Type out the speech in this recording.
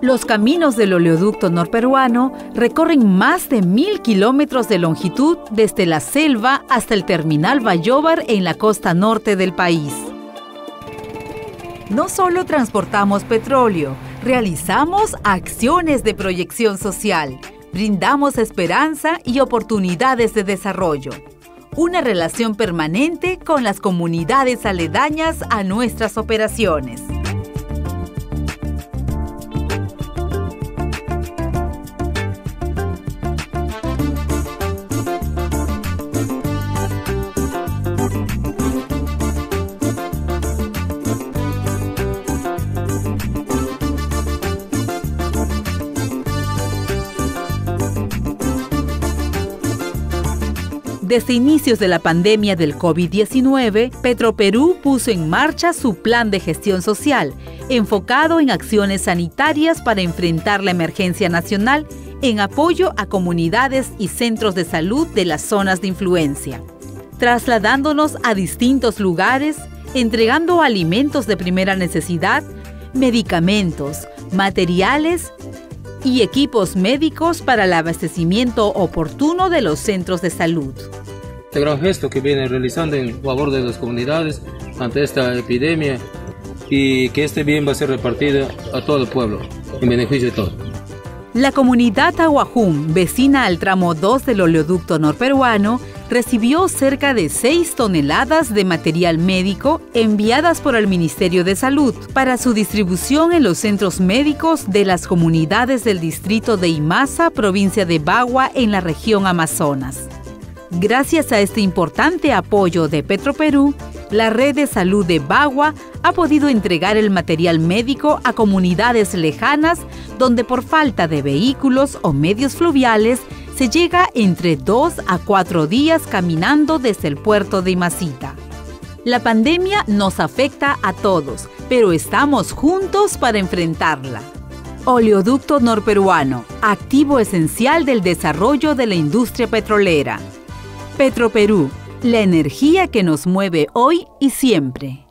Los caminos del oleoducto norperuano recorren más de mil kilómetros de longitud desde la selva hasta el terminal Bayóvar en la costa norte del país. No solo transportamos petróleo, realizamos acciones de proyección social, brindamos esperanza y oportunidades de desarrollo. Una relación permanente con las comunidades aledañas a nuestras operaciones. Desde inicios de la pandemia del COVID-19, Petroperú puso en marcha su plan de gestión social, enfocado en acciones sanitarias para enfrentar la emergencia nacional en apoyo a comunidades y centros de salud de las zonas de influencia. Trasladándonos a distintos lugares, entregando alimentos de primera necesidad, medicamentos, materiales y equipos médicos para el abastecimiento oportuno de los centros de salud. Este gran gesto que viene realizando en favor de las comunidades ante esta epidemia y que este bien va a ser repartido a todo el pueblo en beneficio de todos. La comunidad Aguajum, vecina al tramo 2 del oleoducto norperuano, recibió cerca de 6 toneladas de material médico enviadas por el Ministerio de Salud para su distribución en los centros médicos de las comunidades del distrito de Imasa, provincia de Bagua, en la región Amazonas. Gracias a este importante apoyo de Petroperú, la red de salud de Bagua ha podido entregar el material médico a comunidades lejanas donde por falta de vehículos o medios fluviales se llega entre dos a cuatro días caminando desde el puerto de Imasita. La pandemia nos afecta a todos, pero estamos juntos para enfrentarla. Oleoducto norperuano, activo esencial del desarrollo de la industria petrolera. Petroperú, la energía que nos mueve hoy y siempre.